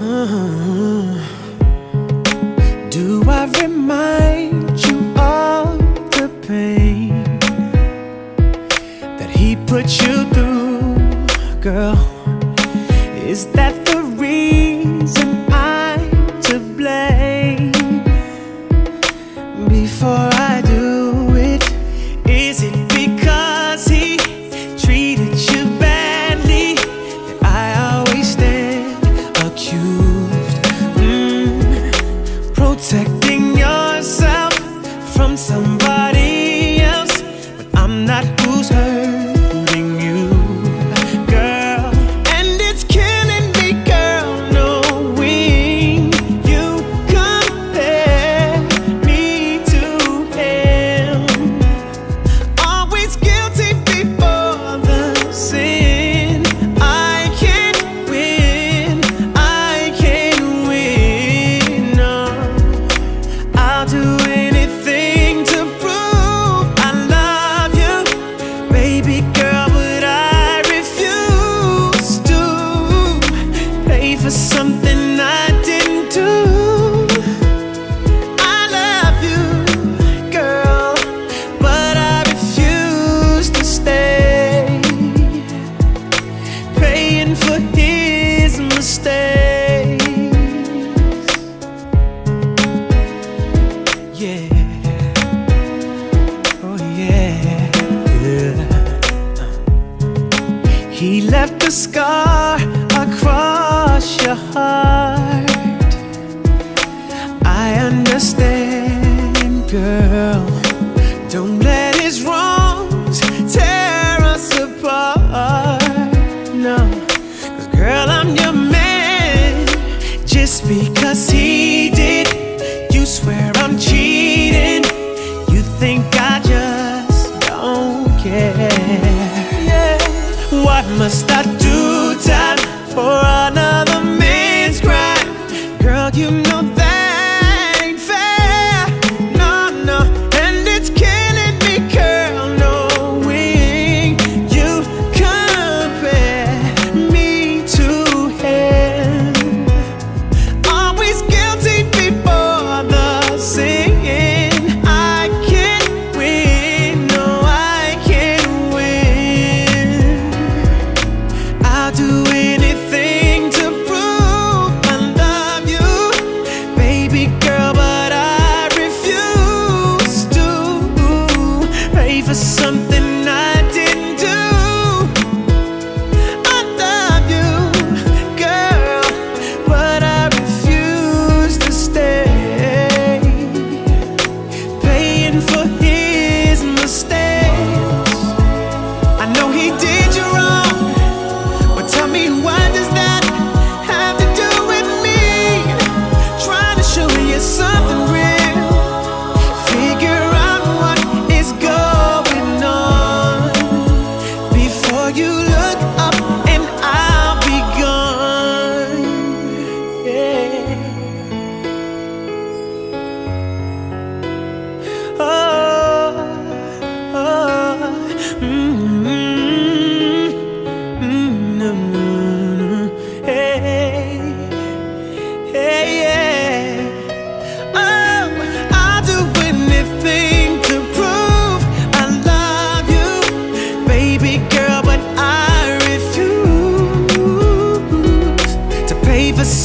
Uh-huh. Do I remind you of the pain that he put you through, girl? Is that for something I didn't do. I love you, girl But I refuse to stay. Praying for his mistakes. Yeah. Oh, he left a scar across your heart. I understand, girl. Don't let his wrongs tear us apart No. Cause girl, I'm your man. Just because he did You swear I'm cheating. You think I just don't care. Yeah. What must I do time for another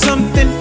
something